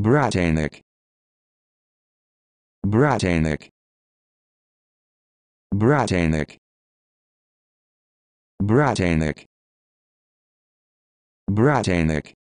Britannic Britannic Britannic Britannic Britannic